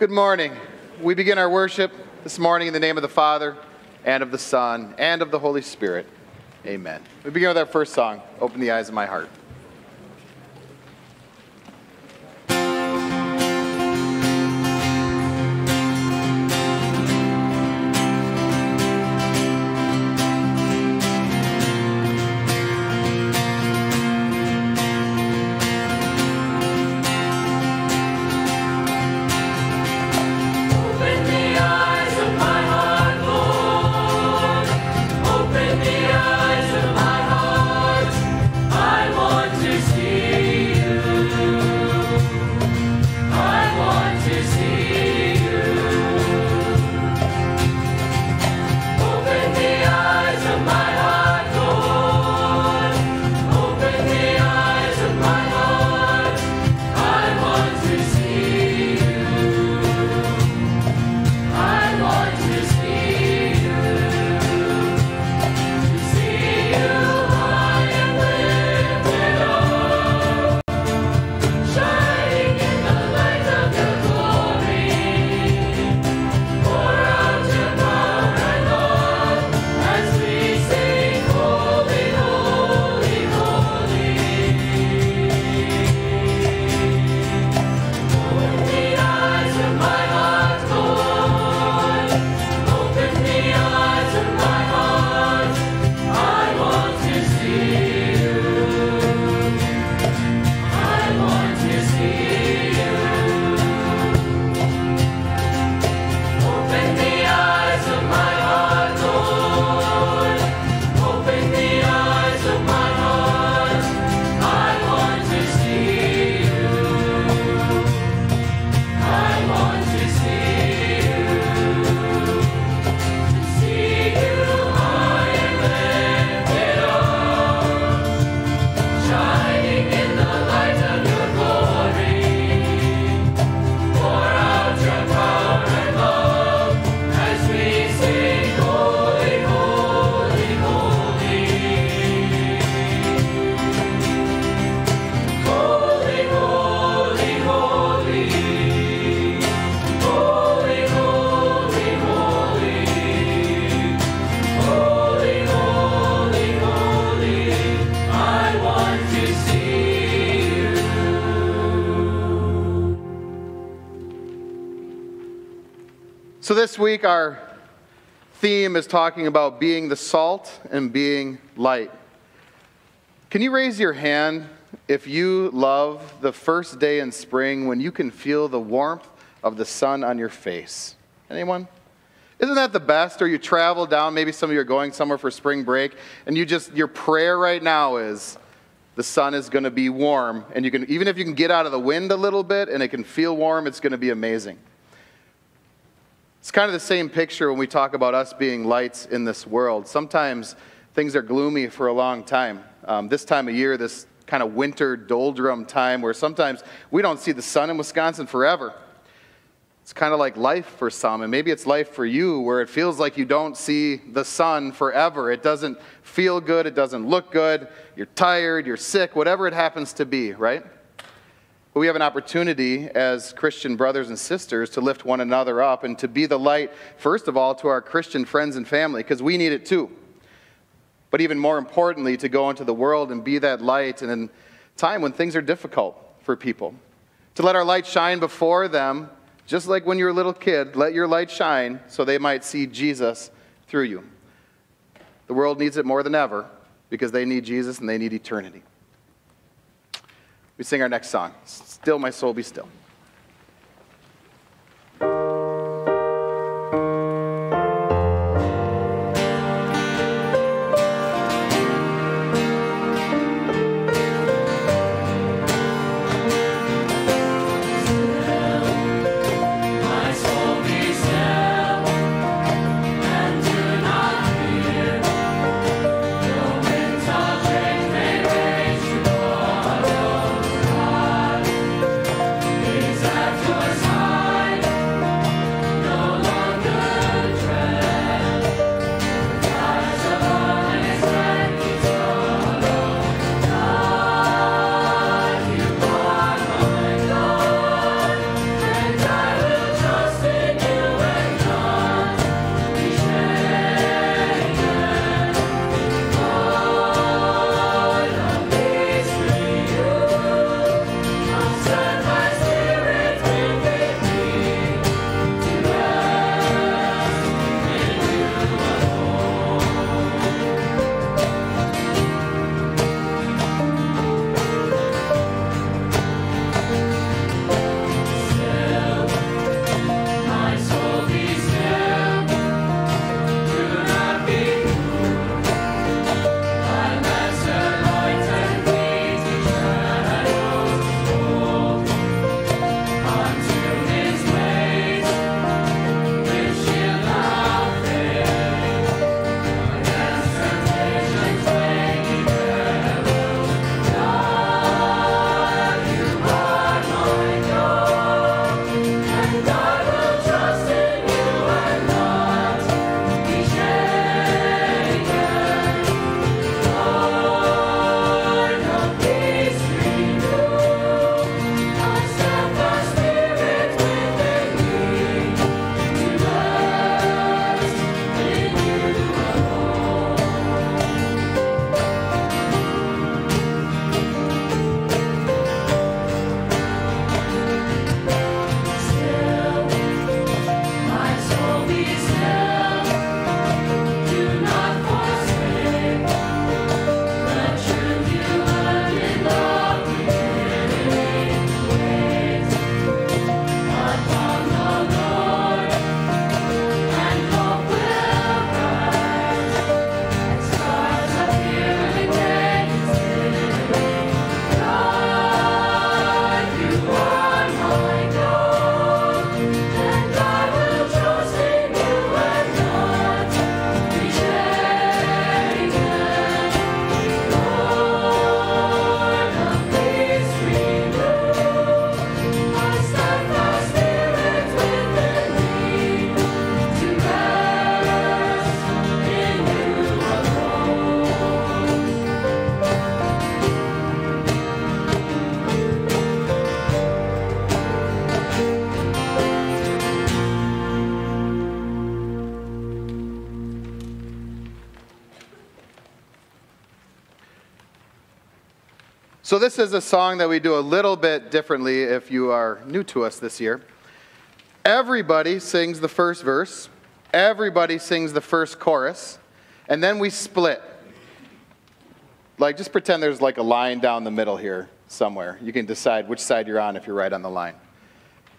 Good morning. We begin our worship this morning in the name of the Father, and of the Son, and of the Holy Spirit. Amen. We begin with our first song, Open the Eyes of My Heart. This week, our theme is talking about being the salt and being light. Can you raise your hand if you love the first day in spring when you can feel the warmth of the sun on your face? Anyone? Isn't that the best? Or you travel down, maybe some of you are going somewhere for spring break, and you just, your prayer right now is the sun is going to be warm. And you can, even if you can get out of the wind a little bit and it can feel warm, it's going to be amazing. It's kind of the same picture when we talk about us being lights in this world. Sometimes things are gloomy for a long time. Um, this time of year, this kind of winter doldrum time where sometimes we don't see the sun in Wisconsin forever. It's kind of like life for some, and maybe it's life for you where it feels like you don't see the sun forever. It doesn't feel good, it doesn't look good, you're tired, you're sick, whatever it happens to be, right? We have an opportunity as Christian brothers and sisters to lift one another up and to be the light, first of all, to our Christian friends and family, because we need it too. But even more importantly, to go into the world and be that light in a time when things are difficult for people. To let our light shine before them, just like when you're a little kid, let your light shine so they might see Jesus through you. The world needs it more than ever because they need Jesus and they need eternity we sing our next song Still, My Soul, Be Still. So, this is a song that we do a little bit differently if you are new to us this year. Everybody sings the first verse, everybody sings the first chorus, and then we split. Like, just pretend there's like a line down the middle here somewhere. You can decide which side you're on if you're right on the line.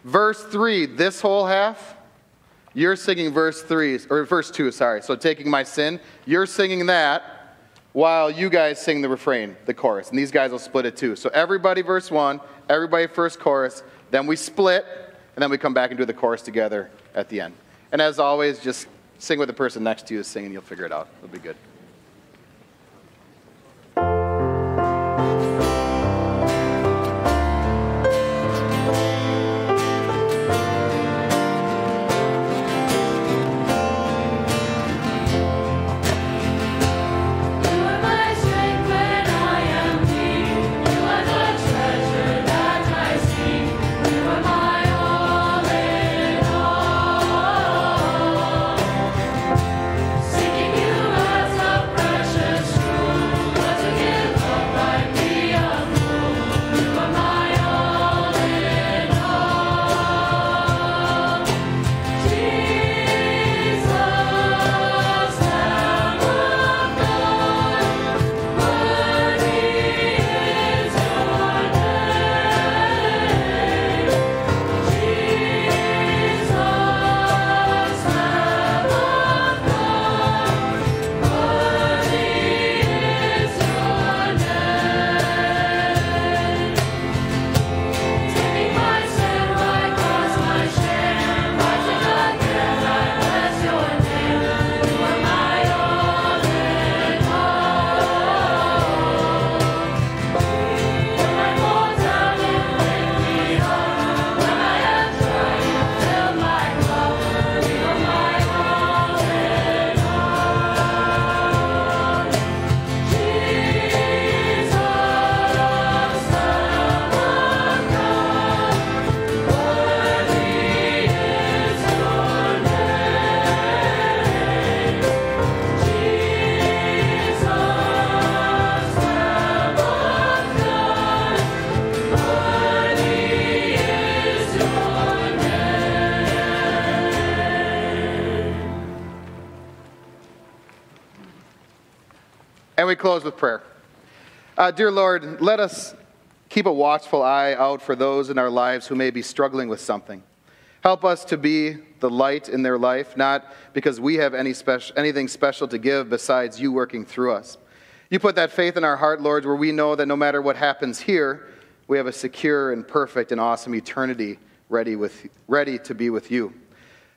Verse 3, this whole half, you're singing verse 3, or verse 2, sorry. So, taking my sin, you're singing that while you guys sing the refrain, the chorus. And these guys will split it too. So, everybody verse 1, everybody first chorus, then we split and then we come back and do the chorus together at the end. And as always, just sing with the person next to you is singing, you'll figure it out. It'll be good. We close with prayer. Uh, dear Lord, let us keep a watchful eye out for those in our lives who may be struggling with something. Help us to be the light in their life, not because we have any special, anything special to give besides you working through us. You put that faith in our heart, Lord, where we know that no matter what happens here, we have a secure and perfect and awesome eternity ready, with, ready to be with you.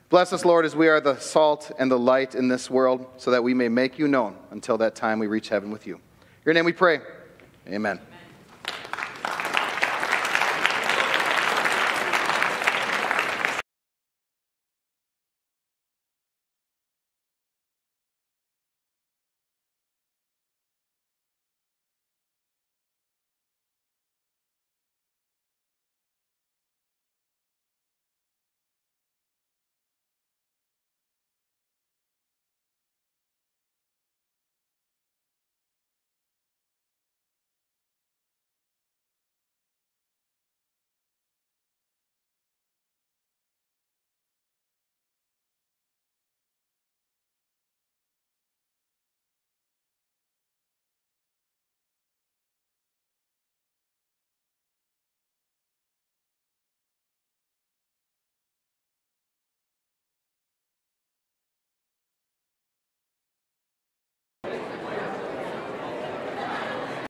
Bless us, Lord, as we are the salt and the light in this world, so that we may make you known until that time we reach heaven with you. In your name we pray. Amen.